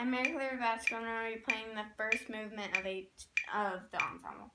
I'm Mary Claire Vasco, and I'm be playing the first movement of, a of the ensemble.